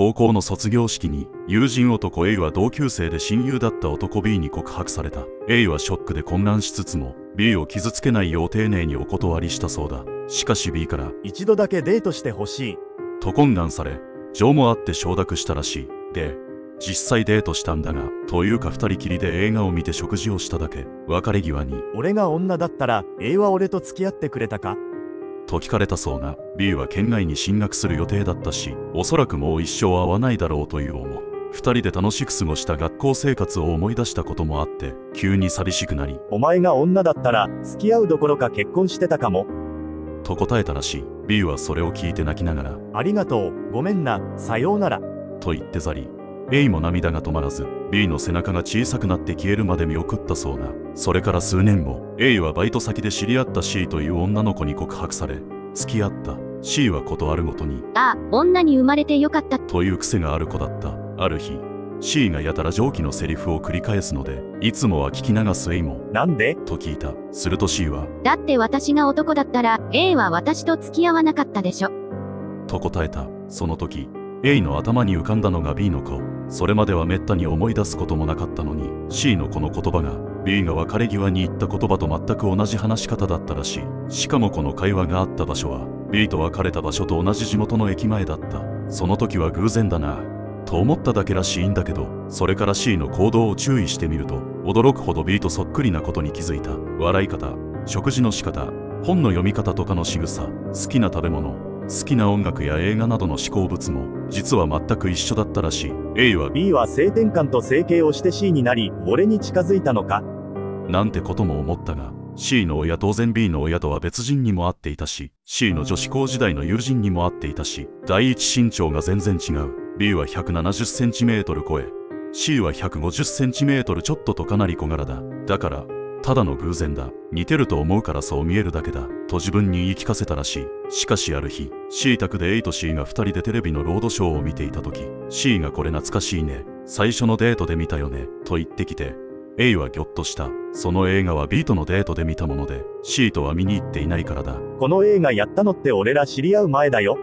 高校の卒業式に友人男 A は同級生で親友だった男 B に告白された。A はショックで混乱しつつも B を傷つけないよう丁寧にお断りしたそうだ。しかし B から一度だけデートしてほしい。と懇願され情もあって承諾したらしい。で実際デートしたんだがというか二人きりで映画を見て食事をしただけ。別れ際に俺が女だったら A は俺と付き合ってくれたか？と聞かれたそうな。B は県外に進学する予定だったしおそらくもう一生会わないだろうという思う。二人で楽しく過ごした学校生活を思い出したこともあって急に寂しくなりお前が女だったら付き合うどころか結婚してたかも。と答えたらしい。B はそれを聞いて泣きながらありがとうごめんなさようなら。と言ってざり A も涙が止まらず B の背中が小さくなって消えるまで見送ったそうなそれから数年後 A はバイト先で知り合った C という女の子に告白され付き合った。C は断るごとにああ、女に生まれてよかった。という癖がある子だった。ある日 C がやたら上記のセリフを繰り返すのでいつもは聞き流す A もなんで？と聞いた。すると C はだって私が男だったら A は私と付き合わなかったでしょ。と答えた。その時 A の頭に浮かんだのが B の顔それまではめったに思い出すこともなかったのに C のこの言葉が B が別れ際に言った言葉と全く同じ話し方だったらしい。しかもこの会話があった場所は B と別れた場所と同じ地元の駅前だった。その時は偶然だなと思っただけらしいんだけどそれから C の行動を注意してみると驚くほど B とそっくりなことに気づいた。笑い方食事の仕方本の読み方とかの仕草好きな食べ物好きな音楽や映画などの思考物も実は全く一緒だったらしい。A は B は性転換と整形をして C になり俺に近づいたのか？なんてことも思ったが C の親当然 B の親とは別人にも会っていたし C の女子高時代の友人にも会っていたし第一身長が全然違う。B は 170cm 超え C は 150cm ちょっととかなり小柄だ。だからただの偶然だ。似てると思うからそう見えるだけだ。と自分に言い聞かせたらしい。しかしある日 C 宅で A と C が2人でテレビのロードショーを見ていた時 C がこれ懐かしいね。最初のデートで見たよね。と言ってきて A はぎょっとした。その映画は B とのデートで見たもので C とは見に行っていないからだ。この映画やったのって俺ら知り合う前だよ。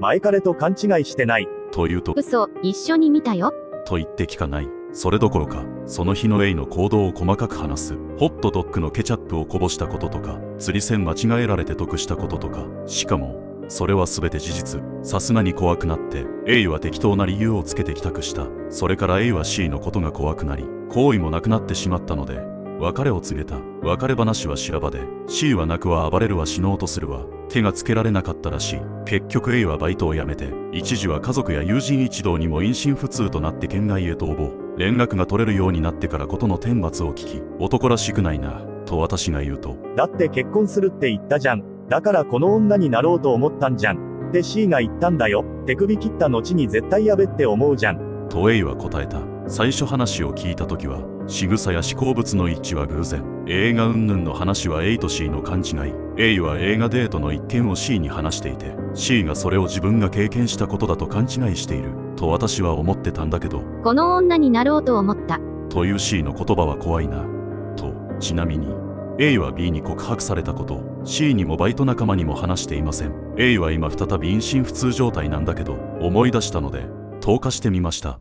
前彼と勘違いしてない。と言うと嘘、一緒に見たよ。と言って聞かない。それどころかその日のエイの行動を細かく話すホットドッグのケチャップをこぼしたこととか釣り線間違えられて得したこととかしかもそれは全て事実。さすがに怖くなって A は適当な理由をつけて帰宅した。それから A は C のことが怖くなり好意もなくなってしまったので別れを告げた。別れ話は修羅場で。C は泣くわ暴れるわ死のうとするわ。手がつけられなかったらしい結局 A はバイトを辞めて。一時は家族や友人一同にも音信不通となって県外へ逃亡。連絡が取れるようになってからことの顛末を聞き男らしくないなと私が言うと。だって結婚するって言ったじゃん。だからこの女になろうと思ったんじゃん。って C が言ったんだよ。手首切った後に絶対やべって思うじゃん。と A は答えた。最初話を聞いた時は仕草や思考物の一致は偶然。映画云々の話は A と C の勘違い。A は映画デートの一件を C に話していて C がそれを自分が経験したことだと勘違いしている。と私は思ってたんだけど。この女になろうと思った。という C の言葉は怖いな。とちなみに A は B に告白されたこと。C にもバイト仲間にも話していません。A は今再び音信不通状態なんだけど思い出したので投下してみました